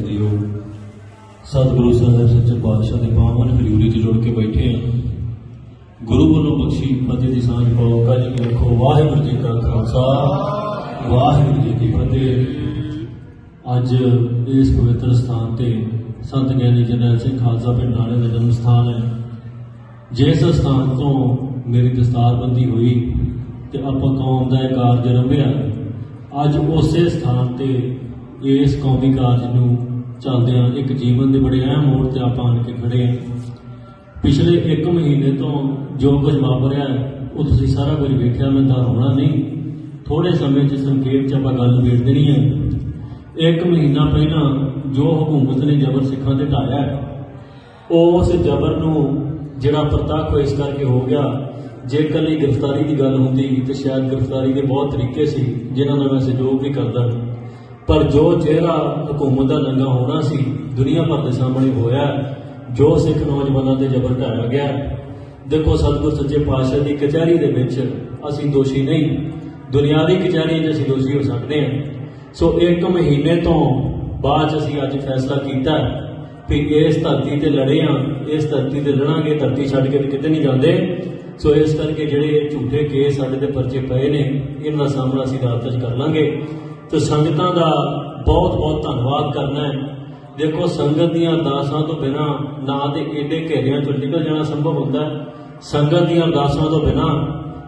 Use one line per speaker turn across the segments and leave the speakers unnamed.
JIO ਸਤਿਗੁਰੂ ਸਾਹਿਬ, ਸੱਚੇ ਪਾਤਸ਼ਾਹ ਦੇ ਪਾਵਨ ਹਜ਼ੂਰੀ 'ਚ ਜੁੜ ਕੇ ਬੈਠੇ ਹਾਂ। ਗੁਰੂ ਵੱਲੋਂ ਬਖਸ਼ੀ ਫਤਿਹ ਦੀ ਸਾਂਝ ਪਾਓ। ਕੱਜ ਰੱਖੋ ਵਾਹਿਗੁਰੂ ਜੀ ਕਾ ਖਾਲਸਾ, ਵਾਹਿਗੁਰੂ ਜੀ ਕੀ ਫਤਿਹ। ਅੱਜ ਇਸ ਪਵਿੱਤਰ ਸਥਾਨ ਤੇ ਸੰਤ ਗਿਆਨੀ ਜਰਨੈਲ ਸਿੰਘ ਖਾਲਸਾ ਪਿੰਡ ਨਾਲੇ ਦਾ ਜਨਮ ਸਥਾਨ ਹੈ। ਜਿਸ ਸਥਾਨ ਤੋਂ ਮੇਰੀ ਦਸਤਾਰਬੰਦੀ ਹੋਈ ਤੇ ਆਪਾਂ ਕੌਮ ਦਾ ਇਹ ਕਾਰਜ ਰੰਭਿਆ, ਅੱਜ ਉਸੇ ਸਥਾਨ ਤੇ ਇਸ ਕੌਮੀ ਕਾਰਜ ਨੂੰ ਚੱਲਦਿਆਂ ਇੱਕ ਜੀਵਨ ਦੇ ਬੜੇ ਅਹਿਮ ਮੋੜ ਤੇ ਆਪਾਂ ਆਣ ਕੇ ਖੜੇ ਹਾਂ ਪਿਛਲੇ 1 ਮਹੀਨੇ ਤੋਂ ਜੋ ਕੁਝ ਵਾਪਰਿਆ ਉਹ ਤੁਸੀਂ ਸਾਰਾ ਕੁਝ ਵੇਖਿਆ ਮੈਂ ਤਾਂ ਹੋਣਾ ਨਹੀਂ। ਥੋੜੇ ਸਮੇਂ 'ਚ ਸੰਖੇਪ 'ਚ ਆਪਾਂ ਗੱਲ ਵੇਖ ਦੇਣੀ ਹੈ ਇੱਕ ਮਹੀਨਾ ਪਹਿਲਾਂ ਜੋ ਹਕੂਮਤ ਨੇ ਜ਼ਬਰ ਸਿੱਖਾਂ ਤੇ ਢਾਇਆ ਹੈ, ਉਸ ਜ਼ਬਰ ਨੂੰ ਜਿਹੜਾ ਪ੍ਰਤੱਖ ਇਸ ਕਰਕੇ ਹੋ ਗਿਆ ਜੇ ਕੱਲੀ ਗ੍ਰਿਫਤਾਰੀ ਦੀ ਗੱਲ ਹੁੰਦੀ ਤੇ ਸ਼ਾਇਦ ਗ੍ਰਿਫਤਾਰੀ ਦੇ ਬਹੁਤ ਤਰੀਕੇ ਸੀ ਜਿਨ੍ਹਾਂ ਨਾਲ ਮੈਂ ਸਹਿਯੋਗ ਵੀ ਕਰਦਾ। ਪਰ ਜੋ ਚਿਹਰਾ ਹਕੂਮਤ ਦਾ ਨੰਗਾ ਹੋਣਾ ਸੀ, ਦੁਨੀਆ ਭਰ ਦੇ ਸਾਹਮਣੇ ਹੋਇਆ ਜੋ ਸਿੱਖ ਨੌਜਵਾਨਾਂ ਤੇ ਜ਼ਬਰ ਢਾਇਆ ਗਿਆ ਦੇਖੋ ਸਤਿਗੁਰ ਸੱਚੇ ਪਾਤਸ਼ਾਹ ਦੀ ਕਚਹਿਰੀ ਦੇ ਵਿੱਚ ਅਸੀਂ ਦੋਸ਼ੀ ਨਹੀਂ, ਦੁਨਿਆਵੀ ਕਚਹਿਰੀ 'ਚ ਅਸੀਂ ਦੋਸ਼ੀ ਹੋ ਸਕਦੇ ਹਾਂ। ਸੋ ਇੱਕ ਮਹੀਨੇ ਤੋਂ ਬਾਅਦ ਅਸੀਂ ਅੱਜ ਫੈਸਲਾ ਕੀਤਾ ਹੈ ਵੀ ਇਸ ਧਰਤੀ ਤੇ ਲੜੇ ਆ ਇਸ ਧਰਤੀ ਤੇ ਲੜਾਂਗੇ, ਧਰਤੀ ਛੱਡ ਕੇ ਕਿਤੇ ਨਹੀਂ ਜਾਂਦੇ। ਸੋ ਇਸ ਕਰਕੇ ਜਿਹੜੇ ਝੂਠੇ ਕੇਸ ਸਾਡੇ ਤੇ ਪਰਚੇ ਪਏ ਨੇ, ਇਹਨਾਂ ਦਾ ਸਾਹਮਣਾ ਅਸੀਂ ਅਦਾਲਤ 'ਚ ਕਰ ਲਾਂਗੇ। ਤੇ ਸੰਗਤਾਂ ਦਾ ਬਹੁਤ ਬਹੁਤ ਧੰਨਵਾਦ ਕਰਨਾ ਹੈ। ਦੇਖੋ, ਸੰਗਤ ਦੀਆਂ ਅਰਦਾਸਾਂ ਤੋਂ ਬਿਨਾ ਨਾ ਤੇ ਏਡੇ ਘੇਰਿਆਂ ਚੋਂ ਨਿਕਲ ਜਾਣਾ ਸੰਭਵ ਹੁੰਦਾ ਹੈ। ਸੰਗਤ ਦੀਆਂ ਅਰਦਾਸਾਂ ਤੋਂ ਬਿਨਾ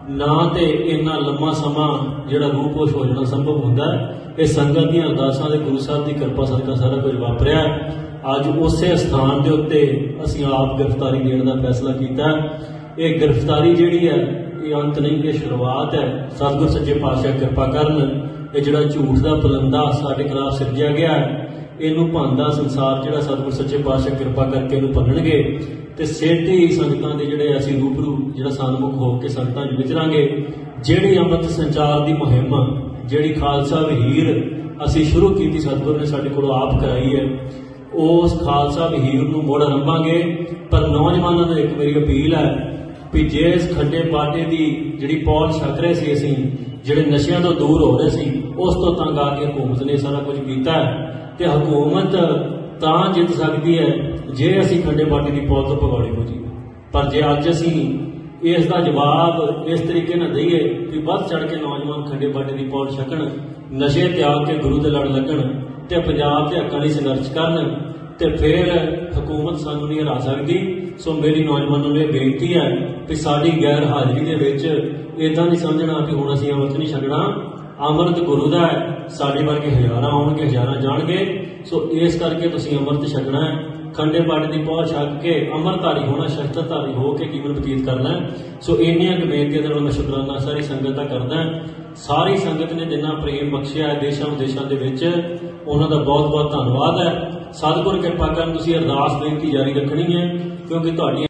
ਨਾ ਤੇ ਇੰਨਾ ਲੰਮਾ ਸਮਾਂ ਜਿਹੜਾ ਰੂਪੋਸ਼ ਹੋ ਜਾਣਾ ਸੰਭਵ ਹੁੰਦਾ ਹੈ। ਇਹ ਸੰਗਤ ਦੀਆਂ ਅਰਦਾਸਾਂ ਦੇ ਗੁਰੂ ਸਾਹਿਬ ਦੀ ਕਿਰਪਾ ਸਦਕਾ ਸਾਰਾ ਕੁਝ ਵਾਪਰਿਆ ਅੱਜ ਉਸੇ ਸਥਾਨ ਦੇ ਉੱਤੇ ਅਸੀਂ ਆਪ ਗ੍ਰਿਫਤਾਰੀ ਦੇਣ ਦਾ ਫੈਸਲਾ ਕੀਤਾ ਇਹ ਗ੍ਰਿਫਤਾਰੀ ਜਿਹੜੀ ਹੈ, ਇਹ ਅੰਤ ਨਹੀਂ, ਇਹ ਸ਼ੁਰੂਆਤ ਹੈ। ਸਤਿਗੁਰ ਸੱਚੇ ਪਾਤਸ਼ਾਹ ਕਿਰਪਾ ਕਰਨ ਇਹ ਜਿਹੜਾ ਝੂਠ ਦਾ ਪਲੰਦਾ ਸਾਡੇ ਖਿਲਾਫ ਸਿਰਜਿਆ ਗਿਆ ਹੈ, ਇਹਨੂੰ ਭੰਦਾ ਸੰਸਾਰ ਜਿਹੜਾ ਸਤਿਗੁਰ ਸੱਚੇ ਪਾਤਸ਼ਾਹ ਕਿਰਪਾ ਕਰਕੇ ਇਹਨੂੰ ਭੰਨਣਗੇ ਤੇ ਛੇਤੀ ਹੀ ਸੰਗਤਾਂ ਦੇ ਜਿਹੜੇ ਅਸੀਂ ਰੂਬਰੂ ਜਿਹੜਾ ਸਨਮੁਖ ਹੋ ਕੇ ਸੰਗਤਾਂ 'ਚ ਵਿਚਰਾਂਗੇ, ਜਿਹੜੀ ਅੰਮ੍ਰਿਤ ਸੰਚਾਰ ਦੀ ਮੁਹਿੰਮ, ਜਿਹੜੀ ਖਾਲਸਾ ਵਹੀਰ ਅਸੀਂ ਸ਼ੁਰੂ ਕੀਤੀ ਸਤਿਗੁਰ ਨੇ ਸਾਡੇ ਕੋਲ ਆਪ ਕਰਾਈ ਹੈ ਉਸ ਖਾਲਸਾ ਵਹੀਰ ਨੂੰ ਮੋੜ ਆਰੰਭਾਂਗੇ ਪਰ ਨੌਜਵਾਨਾਂ ਨੂੰ ਇੱਕ ਮੇਰੀ ਅਪੀਲ ਹੈ ਵੀ ਜੇ ਇਸ ਖੱਡੇ ਪਾਟੇ ਦੀ ਜਿਹੜੀ ਪੌਲ ਛਕ ਰਹੇ ਸੀ ਅਸੀਂ, ਜਿਹੜੇ ਨਸ਼ਿਆਂ ਤੋਂ ਦੂਰ ਹੋ ਰਹੇ ਸੀ, ਉਸ ਤੋਂ ਤੰਗ ਆ ਕੇ ਹਕੂਮਤ ਨੇ ਸਾਰਾ ਕੁਝ ਕੀਤਾ ਤੇ ਹਕੂਮਤ ਤਾਂ ਜਿੱਤ ਸਕਦੀ ਹੈ ਜੇ ਅਸੀਂ ਖੰਡੇ ਬਾਟੇ ਦੀ ਪੌਲ ਤੋਂ ਭਗੌੜੇ ਹੋ ਜੀ ਪਰ ਜੇ ਅੱਜ ਅਸੀਂ ਇਸ ਦਾ ਜਵਾਬ ਇਸ ਤਰੀਕੇ ਨਾਲ ਦਈਏ ਕਿ ਵੱਧ ਚੜ ਕੇ ਨੌਜਵਾਨ ਖੰਡੇ ਬਾਟੇ ਦੀ ਪੌਲ ਛਕਣ, ਨਸ਼ੇ ਤਿਆਗ ਕੇ ਗੁਰੂ ਦੇ ਲੜ ਲੱਗਣ ਤੇ ਪੰਜਾਬ ਦੇ ਹੱਕਾਂ ਲਈ ਸੰਘਰਸ਼ ਕਰਨ ਤੇ ਫਿਰ ਹਕੂਮਤ ਸਾਨੂੰ ਨਹੀਂ ਹਰਾ ਸਕਦੀ। ਸੋ ਮੇਰੀ ਨੌਜਵਾਨਾਂ ਨੂੰ ਇਹ ਬੇਨਤੀ ਹੈ ਕਿ ਸਾਡੀ ਗੈਰ ਹਾਜ਼ਰੀ ਦੇ ਵਿੱਚ ਇਦਾਂ ਨਹੀਂ ਸਮਝਣਾ ਕਿ ਹੁਣ ਅਸੀਂ ਅੰਮ੍ਰਿਤ ਨਹੀਂ ਛਕਣਾ। ਅੰਮ੍ਰਿਤ ਗੁਰੂ ਦਾ ਹੈ, ਸਾਡੇ ਵਰਗੇ ਹਜ਼ਾਰਾਂ ਆਉਣਗੇ, ਹਜ਼ਾਰਾਂ ਜਾਣਗੇ। ਸੋ ਇਸ ਕਰਕੇ ਤੁਸੀਂ ਅੰਮ੍ਰਿਤ ਛਕਣਾ ਹੈ। ਖੰਡੇ ਬਾੜੇ ਦੀ ਪਹੁੰਚ ਛੱਕ ਕੇ ਅਮਰਧਾਰੀ ਹੋਣਾ, ਸ਼ਸਤਰਧਾਰੀ ਹੋ ਕੇ ਜੀਵਨ ਬਤੀਤ ਕਰਨਾ ਸੋ ਇੰਨੀਆਂ ਕੁ ਬੇਨਤੀਆਂ ਦੇ ਨਾਲ ਮੈਂ ਸ਼ੁਕਰਾਨਾ, ਸਾਰੀ ਸੰਗਤ ਦਾ ਕਰਦਾ ਸਾਰੀ ਸੰਗਤ ਨੇ ਜਿੰਨਾ ਪ੍ਰੇਮ ਬਖਸ਼ਿਆ ਹੈ ਦੇਸ਼ਾਂ ਵਿਦੇਸ਼ਾਂ ਦੇ ਵਿੱਚ, ਉਹਨਾਂ ਦਾ ਬਹੁਤ ਬਹੁਤ ਧੰਨਵਾਦ ਹੈ। ਸਤਿਗੁਰ ਕਿਰਪਾ ਕਰਨ ਤੁਸੀਂ ਅਰਦਾਸ ਬੇਨਤੀ ਜਾਰੀ ਰੱਖਣੀ ਹੈ, ਕਿਉਂਕਿ ਤੁਹਾਡੀ